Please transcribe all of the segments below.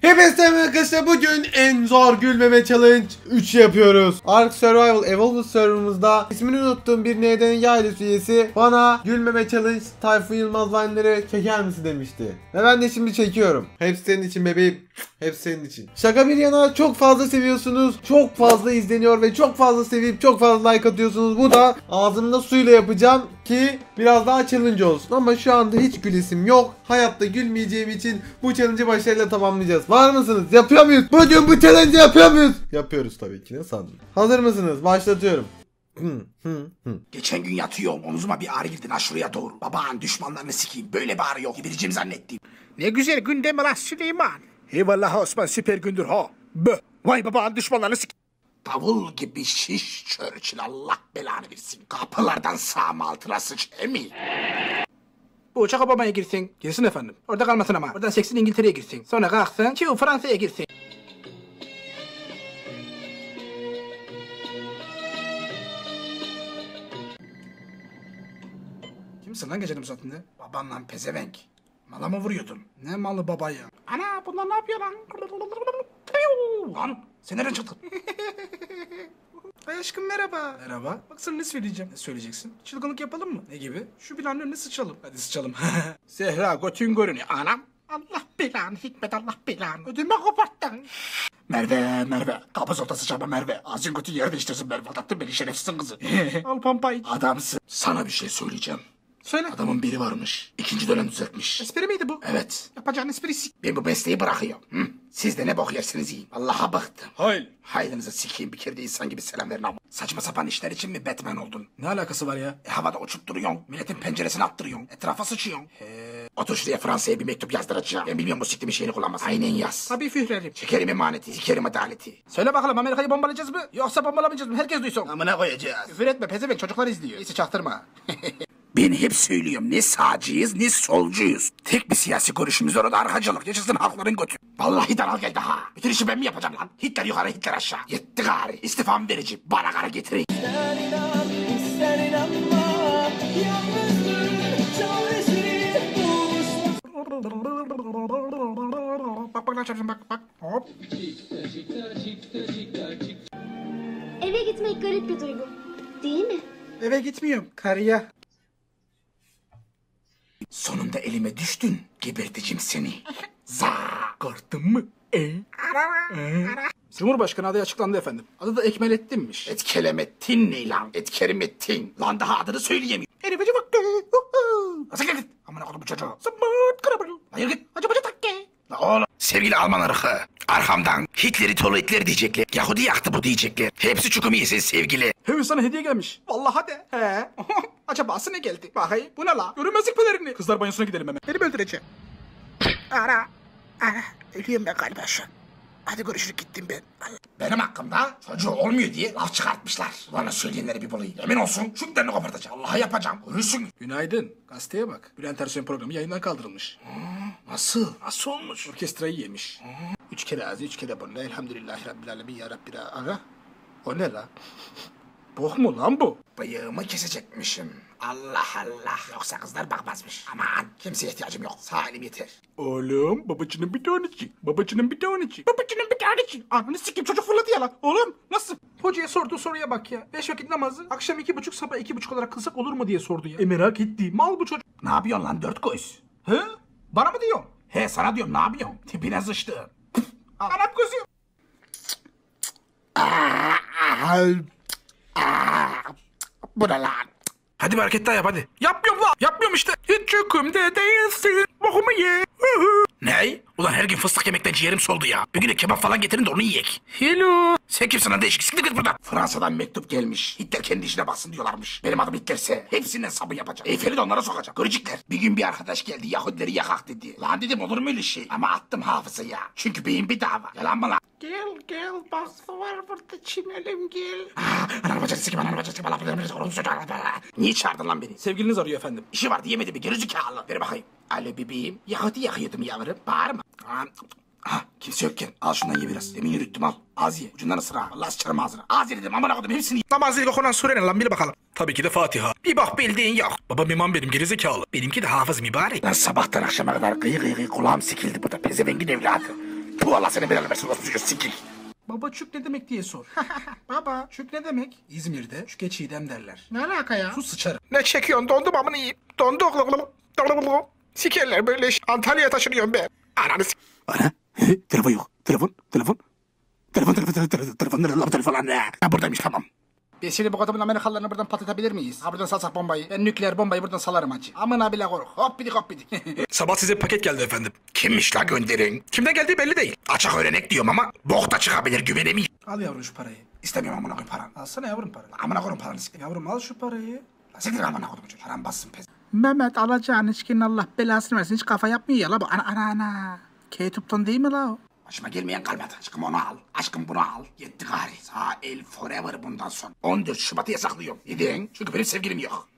Hepinize arkadaşlar bugün en zor gülmeme challenge 3 yapıyoruz. Ark Survival Evolved serverımızda ismini unuttuğum bir ND'nin yaylus üyesi bana gülmeme challenge Tayfun Yılmaz Vine'ları çeker misin demişti. Ve ben de şimdi çekiyorum. Hepsi senin için bebeğim. Hepsi senin için. Şaka bir yana çok fazla seviyorsunuz. Çok fazla izleniyor ve çok fazla sevip çok fazla like atıyorsunuz. Bu da ağzımda suyla yapacağım ki biraz daha challenge olsun. Ama şu anda hiç gülesim yok. Hayatta gülmeyeceğim için bu challenge'ı başarıyla tamamlayacağız. Var mısınız? Yapıyor muyuz? Bugün bu challenge'ı yapıyor muyuz? Yapıyoruz tabii ki ne sandın? Hazır mısınız? Başlatıyorum. Hı, hı, hı. Geçen gün yatıyorum omzuma bir ağrı girdi ha şuraya doğru. Babağın düşmanlarını sikeyim böyle bir ağrı yok. Gibiricim zannettim. Ne güzel gün deme lan Süleyman. Eyvallah Osman süper gündür ha. Bö. Vay babağın düşmanlarını sik... Davul gibi şiş Churchill Allah belanı versin. Kapılardan sağım altına sıç emi. Bu uçak Obama'ya girsin. Girsin efendim. Orada kalmasın ama. Oradan seksin İngiltere'ye girsin. Sonra kalksın. Çiğ Fransa'ya girsin. Kimsin lan gecenin bu saatinde? Babanla pezevenk. Mala mı vuruyordun? Ne malı baba ya? Ana bunlar ne yapıyor lan? Lan sen nereden çıktın? Ay aşkım merhaba. Merhaba. Bak sana ne söyleyeceğim. Ne söyleyeceksin? Çılgınlık yapalım mı? Ne gibi? Şu binanın önüne sıçalım. Hadi sıçalım. Zehra götün görünüyor. Anam. Allah belanı Hikmet Allah belanı. Ödümü koparttın. Merve Merve. Kapı sota sıçama Merve. Ağzın kötü yer değiştirsin Merve. Aldattın beni şerefsizsin kızı. Al pampayı. Adamsın. Sana bir şey söyleyeceğim. Söyle. Adamın biri varmış. İkinci dönem düzeltmiş. Espri miydi bu? Evet. Yapacağın esprisi. Ben bu mesleği bırakıyorum. Hı? Siz de ne bok yersiniz yiyin. Allah'a bıktım. Hayır. Hayrınızı sikeyim bir kere de insan gibi selam verin ama. Saçma sapan işler için mi Batman oldun? Ne alakası var ya? E, havada uçup duruyorsun. Milletin penceresine attırıyorsun. Etrafa sıçıyorsun. He. Otur şuraya Fransa'ya bir mektup yazdıracağım. Ben bilmiyorum bu siktiğimin şeyini kullanmaz. Aynen yaz. Tabii führerim. Çekerim emaneti, sikerim adaleti. Söyle bakalım Amerika'yı bombalayacağız mı? Yoksa bombalamayacağız mı? Herkes duysun. Amına koyacağız. Küfür etme pezevenk çocuklar izliyor. Neyse çaktırma. Ben hep söylüyorum ne sağcıyız ne solcuyuz. Tek bir siyasi görüşümüz var o da arkacılık. Yaşasın halkların götü. Vallahi daral geldi ha. Bütün işi ben mi yapacağım lan? Hitler yukarı Hitler aşağı. Yetti gari. İstifamı vereceğim. Bana kara getirin. İster inan, ister inanma bak bak lan bak bak. Hop. Eve gitmek garip bir duygu. Değil mi? Eve gitmiyorum. Karıya. Sonunda elime düştün. Geberteceğim seni. Za. Korktun mu? E? E? Cumhurbaşkanı adayı açıklandı efendim. Adı da Ekmelettin'miş. Etkelemettin ne lan? Etkeremettin. Lan daha adını söyleyemiyorum. Erifeci bak. Nasıl git? Amına kodum bu çocuğu. Zımbırt kırabır. Hayır git. Acı bacı takke. La oğlum. Sevgili Alman ırkı. Arkamdan Hitler'i tolu Hitler diyecekler. Yahudi yaktı bu diyecekler. Hepsi çukum yesin sevgili. Hem sana hediye gelmiş. Vallahi de. He. Acabası ne geldi? Bakayım. Bu ne la? Görünmezlik pelerini. Kızlar banyosuna gidelim hemen. Beni öldüreceğim? Ara. Ara. Ölüyorum ben galiba şu an. Hadi görüşürüz gittim ben. Benim hakkımda çocuğu olmuyor diye laf çıkartmışlar. Bana söyleyenleri bir bulayım. Emin olsun şunlarını kopartacağım. Allah'a yapacağım. Görürsün. Günaydın. Gazeteye bak. Bülent Ersoy'un programı yayından kaldırılmış. Nasıl? Nasıl olmuş? Orkestrayı yemiş. Üç kere ağzı, üç kere burnu. Elhamdülillahi Rabbil Alemin ya Rabbi. Ara. O ne la? Bok mu lan bu? Bıyığımı kesecekmişim. Allah Allah. Yoksa kızlar bakmazmış. Aman kimseye ihtiyacım yok. Sağ elim yeter. Oğlum babacının bir tanesi. Babacının bir tanesi. Babacının bir tanesi. Ananı sikeyim çocuk fırladı ya lan. Oğlum nasıl? Hocaya sorduğu soruya bak ya. Beş vakit namazı akşam iki buçuk sabah iki buçuk olarak kılsak olur mu diye sordu ya. E merak etti. Mal bu çocuk. Ne yapıyorsun lan dört göz? He? Bana mı diyorsun? He sana diyorum ne yapıyorsun? Tipine sıçtı. Anam gözü. Bu ne lan? Hadi bir hareket daha yap hadi. Yapmıyorum lan. Yapmıyorum işte. Hiç hükümde değilsin. Bokumu ye. Ne? Ulan her gün fıstık yemekten ciğerim soldu ya. Bir gün de kebap falan getirin de onu yiyek. Hello. Sen kimsin lan değişik? Siktir git buradan. Fransa'dan mektup gelmiş. Hitler kendi işine baksın diyorlarmış. Benim adım Hitler'se hepsinden sabı yapacağım. Eyfel'i de onlara sokacağım. Görecekler. Bir gün bir arkadaş geldi Yahudileri yakak dedi. Lan dedim olur mu öyle şey? Ama attım hafızaya. Çünkü beyin bir dava. Yalan mı lan? Gel gel bak var burada çimelim gel. Ananı bacını sikim ananı. Allah bilir bilir. Oğlum çocuğu. Niye çağırdın lan beni? Sevgiliniz arıyor efendim. İşi vardı yemedi bir gerizekalı. Ver bakayım. Alo bebeğim. Yahudi yakıyordum yavrum. Bağırma. Ha, ha, kimse yokken al şundan ye biraz. Demin yürüttüm al. Az ye. Ucundan ısır ha. Allah sıçarım ağzına. Az ye dedim amına koydum hepsini ye. Namazıyla okunan sure ne lan bil bakalım. Tabii ki de Fatiha. Bir bak bildiğin yok. Babam imam benim gerizekalı. Benimki de hafız mübarek. Lan sabahtan akşama kadar gıy gıy gıy kulağım sikildi bu da pezevengin evladı. Bu Allah seni belanı versin. Çocuğu sikik. Baba çük ne demek diye sor. Baba çük ne demek? İzmir'de çüke çiğdem derler. Ne alaka ya? Su sıçarım. Ne çekiyorsun? Dondum amını yiyeyim. Dondu oğlum. Sikerler böyle iş. Antalya'ya taşınıyorum ben. Ananı s- Ana. He, telefon yok. Telefon. Telefon. Telefon telefon telefon telefon telefon telefon lan ne? Ha buradaymış tamam. Biz şimdi bu adamın Amerikalılarını buradan patlatabilir miyiz? Ha buradan salsak bombayı. Ben nükleer bombayı buradan salarım hacı. Amına bile kork. Hop bidik hop bidik. Sabah size paket geldi efendim. Kimmiş la gönderin? Kimden geldiği belli değil. Açık öğrenek diyorum ama bok da çıkabilir güvenemiyorum. al yavrum şu parayı. İstemiyorum amına koyayım paranı. Alsana yavrum parayı. Amına koyayım paranı siktir. Yavrum al şu parayı. Siktir amına koyayım çocuğu. Param bassın pez. Mehmet alacağın içkinin Allah belasını versin. Hiç kafa yapmıyor ya la bu. Ana ana ana. K-Tup'tan değil mi la o? Başıma gelmeyen kalmadı. Aşkım onu al. Aşkım bunu al. Yetti gari. Sağ el forever bundan sonra. 14 Şubat'ı yasaklıyorum. Neden? Çünkü benim sevgilim yok.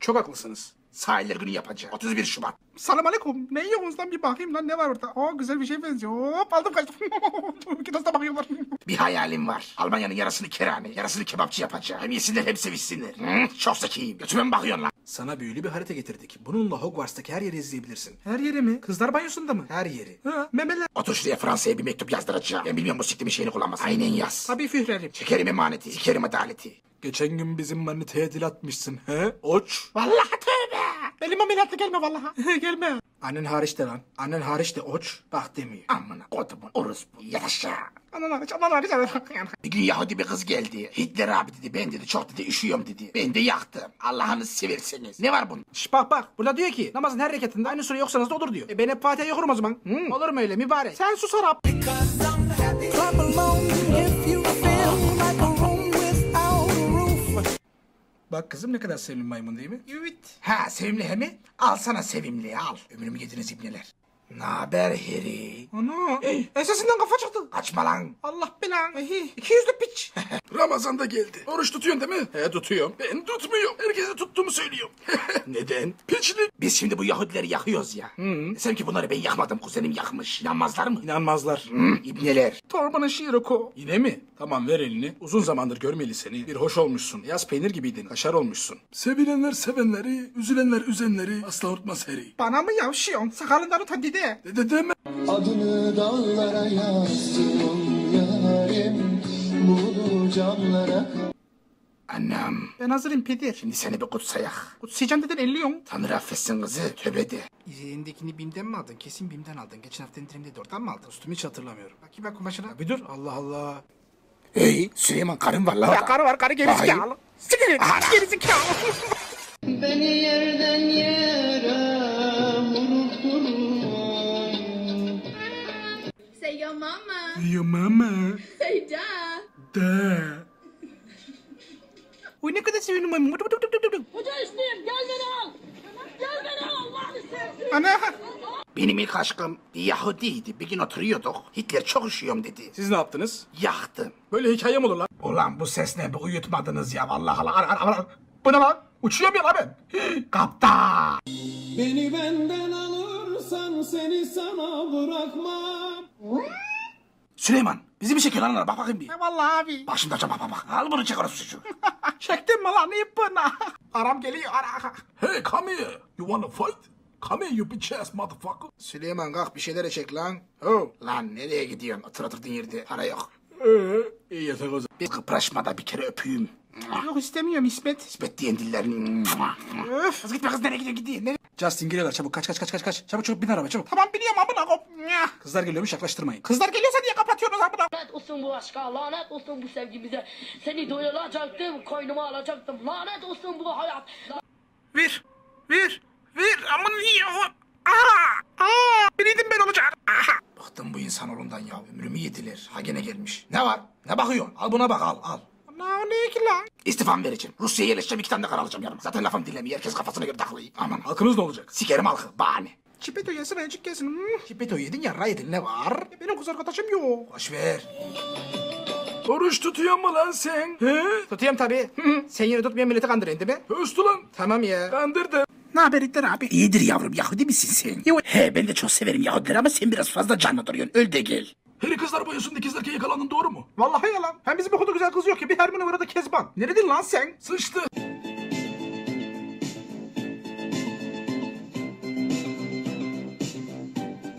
Çok haklısınız. Sahiller günü yapacağım. 31 Şubat. Selam aleyküm. Ne yiyorsunuz lan bir bakayım lan ne var orada? Aa güzel bir şey benziyor. Hop aldım kaçtım. İki dosta bakıyorlar. Bir hayalim var. Almanya'nın yarısını kerane, yarısını kebapçı yapacağım. Hem yesinler hem sevişsinler. Hı? Çok zekiyim. Götüme mi bakıyorsun lan? Sana büyülü bir harita getirdik. Bununla Hogwarts'taki her yeri izleyebilirsin. Her yeri mi? Kızlar banyosunda mı? Her yeri. Ha, memeler. Otur şuraya Fransa'ya bir mektup yazdıracağım. Ben bilmiyorum bu siktimin şeyini kullanmaz. Aynen yaz. Tabii Führerim. Çekerim emaneti, sikerim adaleti. Geçen gün bizim maniteye dil atmışsın. He? Oç. Vallahi tövbe. Benim ameliyatla gelme vallahi. gelme. Annen hariç de lan. Annen hariç de oç. Bak demiyor. Amına kodumun orospu. Yat aşağı. Anan hariç, anan hariç. anan hariç. Bir gün Yahudi bir kız geldi. Hitler abi dedi ben dedi çok dedi üşüyorum dedi. Ben de yaktım. Allah'ını severseniz. Ne var bunun? Şş, bak bak. Burada diyor ki namazın her rekatında aynı sure yoksanız da olur diyor. E ben hep Fatiha okurum o zaman. Hı, olur mu öyle mübarek? Sen sus Arap. Bak kızım ne kadar sevimli maymun değil mi? Evet. Ha sevimli he mi? Al sana sevimli al. Ömrümü yediniz ibneler. Naber Harry? Ana. Ey, ensesinden kafa çıktı. Kaçma lan. Allah belanı. İki yüzlü piç. Ramazan da geldi. Oruç tutuyorsun değil mi? He tutuyorum. Ben tutmuyorum. Herkese tuttuğumu söylüyorum. Neden? Piçlik. Biz şimdi bu Yahudileri yakıyoruz ya. Hı. Desem ki bunları ben yakmadım. Kuzenim yakmış. İnanmazlar mı? İnanmazlar. Hı, ibneler. Torbanın şiir oku. Yine mi? Tamam ver elini. Uzun zamandır görmeyeli seni. Bir hoş olmuşsun. Yaz peynir gibiydin. Kaşar olmuşsun. Sevilenler sevenleri, üzülenler üzenleri asla unutmaz Harry. Bana mı yavşıyorsun? Sakalından utan dede. Dede deme. Adını dağlara yazdım yarim Bunu camlara Annem. Ben hazırım Pedir. Şimdi seni bir kutsayak. Kutsayacağım deden elliyon. Tanrı affetsin kızı. Tövbe de. Üzerindekini BİM'den mi aldın? Kesin BİM'den aldın. Geçen hafta indirimde oradan mı aldın? Üstümü hiç hatırlamıyorum. Bakayım bak kumaşına. Bir dur. Allah Allah. Hey Süleyman karın var la. Ya karı var karı gerizekalı. Hayır. Siktir et. Ana. Gerizekalı. Beni yerden yere vurup Say yo mama. Yo mama. Say da. Da. Uy ne kadar sevindim maymun. Hoca üstüyüm gel beni al. Gel beni al Allah'ını. Ana. Benim ilk aşkım bir Yahudiydi. Bir gün oturuyorduk. Hitler çok üşüyorum dedi. Siz ne yaptınız? Yaktım. Böyle hikaye mi olur lan? Ulan bu ses ne? Bir uyutmadınız ya. Vallahi Allah. Ara, ara, ara. Bu ne lan? Uçuyorum ya lan ben. Kaptan. Beni benden alırsan seni sana bırakmam Süleyman. Bizi bir çekiyor lan. Bak bakayım bir. Ne vallahi abi. Bak şimdi bak bak bak. Al bunu çek orası çocuğu. Çektin mi lan ipini? Aram geliyor ara. Hey come here. You wanna fight? Come here you bitch ass motherfucker. Süleyman kalk bir şeyler çek lan. Oh. Lan nereye gidiyorsun? Otur oturduğun yerde. Para yok. Ee, iyi yatak o zaman. Bir kıpraşmada bir kere öpeyim. Yok istemiyorum İsmet. İsmet diyen dillerini. Öf. Kız gitme kız nereye gidiyorsun gidiyor. Nereye? Justin geliyorlar çabuk kaç kaç kaç kaç kaç. Çabuk çabuk bin araba çabuk. Tamam biliyorum amına kop. Kızlar geliyormuş yaklaştırmayın. Kızlar geliyorsa niye kapatıyorsunuz amına? Lanet olsun bu aşka, lanet olsun bu sevgimize. Seni doyuracaktım, koynuma alacaktım. Lanet olsun bu hayat. Ver. Ver. Ver. Amına yiyor. Aa. Aa. Biriydim ben olacak. Aha. Bıktım bu insanoğlundan ya. Ömrümü yediler. Ha gene gelmiş. Ne var? Ne bakıyorsun? Al buna bak al al. Ne o ne ki lan? İstifam vereceğim. Rusya'ya yerleşeceğim iki tane de kar alacağım yanıma. Zaten lafım dinlemiyor. Herkes kafasına göre takılıyor. Aman. Halkınız ne olacak? Sikerim halkı. Bahane. Çipeto yesin ayıcık yesin. Hmm. Çipeto yedin ya yedin ne var? E, Benim kız arkadaşım yok. Boş ver. Oruç tutuyor mu lan sen? He? Tutayım tabii. Sen yine tutmayan milleti kandırıyorsun değil mi? Höstü lan. Tamam ya. Kandırdım. Ne haber İtler abi? İyidir yavrum. Yahudi misin sen? Yok. He ben de çok severim Yahudileri ama sen biraz fazla canlı duruyorsun. Öl de gel. Harry kızlar boyasında ikizlerken yakalandın doğru mu? Vallahi yalan. Hem bizim okulda güzel kız yok ki. Bir Hermione var o da Kezban. Neredin lan sen? Sıçtı.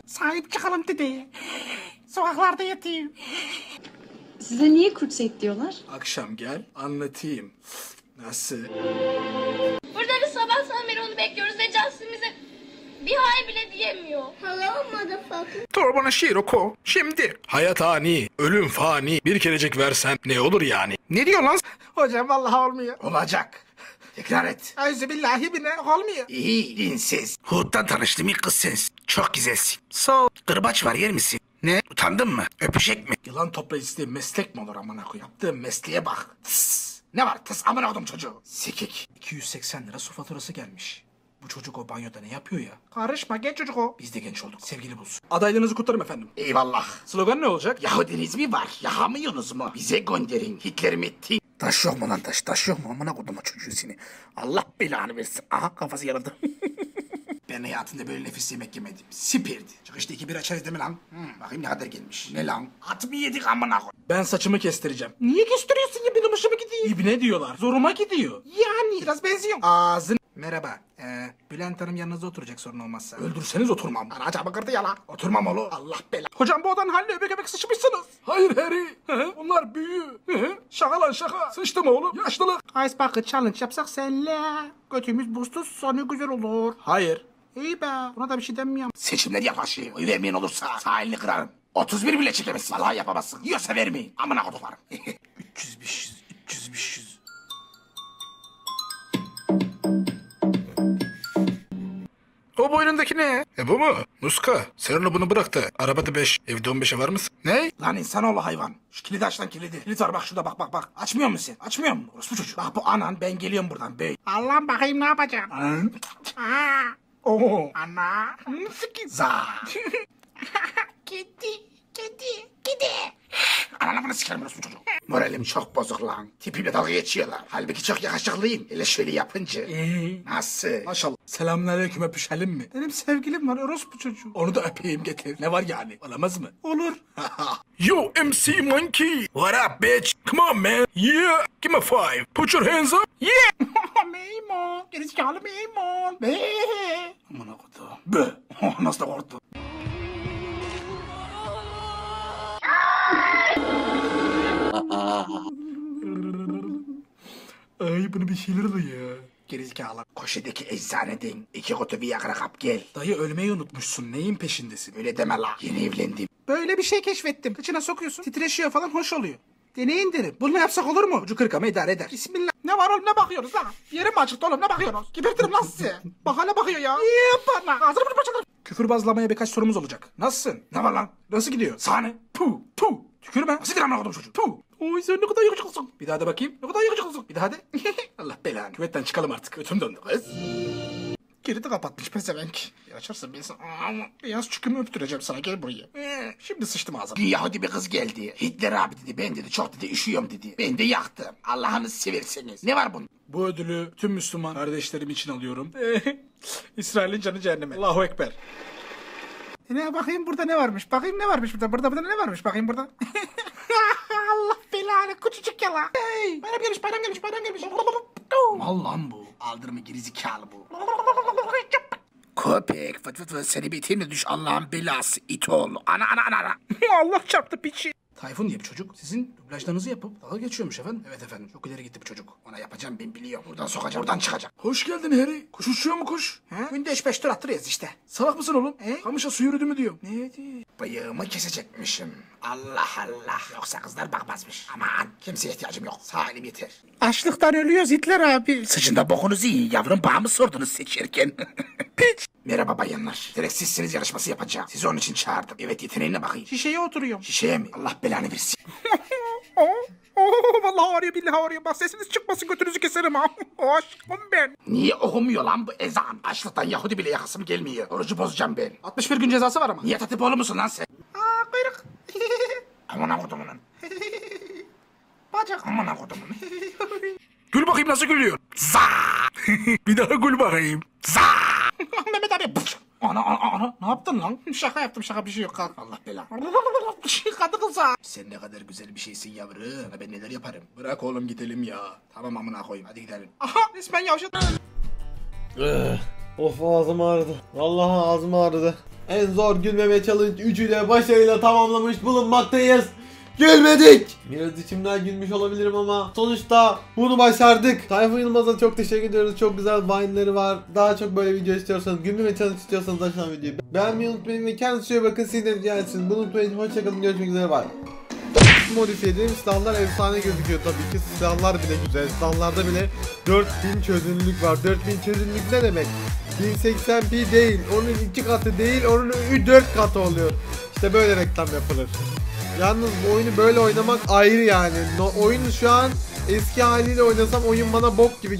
Sahip çıkalım dedi. Sokaklarda yatıyor. Size niye kurtsek diyorlar? Akşam gel anlatayım. Nasıl? Burada bir sabahtan beri onu bekliyoruz ve Justin bize bir hay bile diyemiyor. Hello motherfucker. Torbana şiir oku. Şimdi. Hayat ani, ölüm fani. Bir kerecik versen ne olur yani? Ne diyor lan? Hocam vallahi olmuyor. Olacak. Tekrar et. Billahi bine olmuyor. İyi, dinsiz. Hud'dan tanıştım ilk kız sensin. Çok güzelsin. So, kırbaç var yer misin? Ne? Utandın mı? Öpecek mi? Yılan toplayıcısı meslek mi olur amına koyayım? Yaptığım mesleğe bak. Tıs. Ne var? Tıs amına koydum çocuğu. Sikik. 280 lira su faturası gelmiş. Bu çocuk o banyoda ne yapıyor ya? Karışma genç çocuk o. Biz de genç olduk. Sevgili bulsun. Adaylığınızı kutlarım efendim. Eyvallah. Slogan ne olacak? Yahudiniz mi var? Yahamıyorsunuz mu? Bize gönderin. Hitler metti. Taş yok mu lan taş? Taş yok mu? Amına koydum o çocuğu seni. Allah belanı versin. Aha kafası yarıldı. Ben hayatımda böyle nefis yemek yemedim. Sipirdi. Çıkışta iki bir açarız değil mi lan? Hmm, bakayım ne kadar gelmiş. Ne lan? At mı yedik amına koy? Ben saçımı kestireceğim. Niye kestiriyorsun ya benim hoşuma gidiyor. İbne diyorlar. Zoruma gidiyor. Yani. Biraz benziyor. Ağzın. Merhaba. Ee, Bülent Hanım yanınızda oturacak sorun olmazsa. Öldürseniz oturmam. Anacabı kırdı ya lan. Oturmam oğlum. Allah bela. Hocam bu odanın haline öbek öbek sıçmışsınız. Hayır Harry. Bunlar büyü. şaka lan şaka. Sıçtım oğlum. Yaşlılık. Ice Bucket Challenge yapsak senle. Götümüz buzsuz sonu güzel olur. Hayır. İyi be. Buna da bir şey demiyorum. Seçimler yaklaşıyor. Oy vermeyen olursa sağ elini kırarım. 31 bile çekemezsin. Vallahi yapamazsın. Yiyorsa vermeyin. Amına koduklarım. 300 500 300 500. o boynundaki ne? E bu mu? Muska. Sen onu bunu bırak da. Arabada 5, evde 15'e var mısın? Ne? Lan insanoğlu hayvan. Şu kilidi aç lan kilidi. Kilit var bak şurada bak bak bak. Açmıyor musun sen? Açmıyor musun? Orospu çocuğu. Bak bu anan ben geliyorum buradan bey. Allah'ım bakayım ne yapacağım. Aa. Oo. Ana. Sıkı. Za. Kedi. Kedi. Kedi. Ananı bunu sikerim orospu çocuğu. Moralim çok bozuk lan. Tipimle dalga geçiyorlar. Halbuki çok yakışıklıyım. Hele şöyle yapınca. Ee? Nasıl? Maşallah. Selamünaleyküm öpüşelim mi? Benim sevgilim var orospu çocuğu. Onu da öpeyim getir. Ne var yani? Olamaz mı? Olur. Yo MC Monkey. What up bitch? Come on man. Yeah. Give me five. Put your hands up. Yeah. Meymo. Gerizekalı Meymo. Be. Amına kodu. Bö. Nasıl da korktu. Ay bunu bir şeyler oluyor. Gerizekalı. Koşedeki eczaneden iki kutu Viagra kap gel. Dayı ölmeyi unutmuşsun. Neyin peşindesin? Öyle deme la. Yeni evlendim. Böyle bir şey keşfettim. Kıçına sokuyorsun. Titreşiyor falan hoş oluyor. Deneyin derim. Bunu yapsak olur mu? Ucu kırık ama idare eder. Bismillah. Ne var oğlum ne bakıyoruz lan? Yerim mi açıktı oğlum ne bakıyorsunuz? Gebertirim lan sizi. Bak hala bakıyor ya. İyi bana. Ağzını bunu parçalarım. Küfür bazlamaya birkaç sorumuz olacak. Nasılsın? Ne var lan? Nasıl gidiyor? Sahne. Puh puh. Tükürme. Nasıl amına kodum çocuğu? Puh. Oy sen ne kadar yakışıklısın. Bir daha da bakayım. Ne kadar yakışıklısın. Bir daha de. Allah belanı. Küvetten çıkalım artık. Ötüm döndü kız. Kilidi kapatmış pezevenk. Bir açarsın ben sana. Beyaz çükümü öptüreceğim sana gel buraya. Ee, şimdi sıçtım ağzına. Bir Yahudi bir kız geldi. Hitler abi dedi. Ben dedi çok dedi üşüyorum dedi. Ben de yaktım. Allah'ını severseniz. Ne var bunun? Bu ödülü tüm Müslüman kardeşlerim için alıyorum. İsrail'in canı cehenneme. Allahu Ekber. E Ne bakayım burada ne varmış? Bakayım ne varmış burada? Burada burada ne varmış? Bakayım burada. Allah belanı küçücük yala. Hey, bayram gelmiş, bayram gelmiş, bayram gelmiş. Mal lan bu. Aldırma gerizekalı bu. Köpek fıt fıt fıt seni bitirme düş Allah'ın belası it oğlu. Ana ana ana ana. Allah çarptı piçi. Tayfun diye bir çocuk sizin dublajlarınızı yapıp dalga geçiyormuş efendim. Evet efendim çok ileri gitti bu çocuk. Ona yapacağım ben biliyorum. Buradan sokacağım buradan çıkacak. Hoş geldin Harry. Kuş uçuyor mu kuş? He? Günde 5 tur attırıyoruz işte. Salak mısın oğlum? E? Kamışa su yürüdü mü diyorum. Ne diyor? Bıyığımı kesecekmişim. Allah Allah. Yoksa kızlar bakmazmış. Aman kimseye ihtiyacım yok. Sağ elim yeter. Açlıktan ölüyoruz Hitler abi. Sıçında bokunuzu yiyin yavrum. Bağ mı sordunuz seçerken? Piç. Merhaba bayanlar. Direkt sizsiniz yarışması yapacağım. Sizi onun için çağırdım. Evet yeteneğine bakayım. Şişeye oturuyorum. Şişeye mi? Allah belanı versin. Oo, vallahi ağrıyor billahi ağrıyor. Bak sesiniz çıkmasın götünüzü keserim ha. Aşkım ben. Niye okumuyor lan bu ezan? Açlıktan Yahudi bile yakasım gelmiyor. Orucu bozacağım ben. 61 gün cezası var ama. Niye tatip oğlu musun lan sen? Aa kuyruk. Amına kodumunun. Bacak. Amına kodumun. Gül bakayım nasıl gülüyor. Za! Bir daha gül bakayım. Za! Abi. pıç. Ana ana ana ne yaptın lan? Şaka yaptım şaka bir şey yok kalk. Allah belanı. Kadı kılsa. Sen ne kadar güzel bir şeysin yavrum. Sana ben neler yaparım. Bırak oğlum gidelim ya. Tamam amına koyayım hadi gidelim. Aha resmen yavşat. Of ağzım ağrıdı. Vallahi ağzım ağrıdı. en zor gülmeme challenge 3'üyle başarıyla tamamlamış bulunmaktayız. Gülmedik. Biraz içimden gülmüş olabilirim ama sonuçta bunu başardık. Tayfun Yılmaz'a çok teşekkür ediyoruz. Çok güzel vine'ları var. Daha çok böyle video istiyorsanız, gülmeme challenge istiyorsanız aşağı videoyu beğenmeyi unutmayın ve kendinize iyi bakın. Sizden rica etsin. Bunu unutmayın. Hoşçakalın. Görüşmek üzere. Bye. Modifiye edilmiş silahlar efsane gözüküyor tabii ki silahlar bile güzel silahlarda bile 4000 çözünürlük var 4000 çözünürlük ne demek 1080p değil onun 2 katı değil onun 4 katı oluyor işte böyle reklam yapılır yalnız bu oyunu böyle oynamak ayrı yani. No, oyunu şu an eski haliyle oynasam oyun bana bok gibi geliyor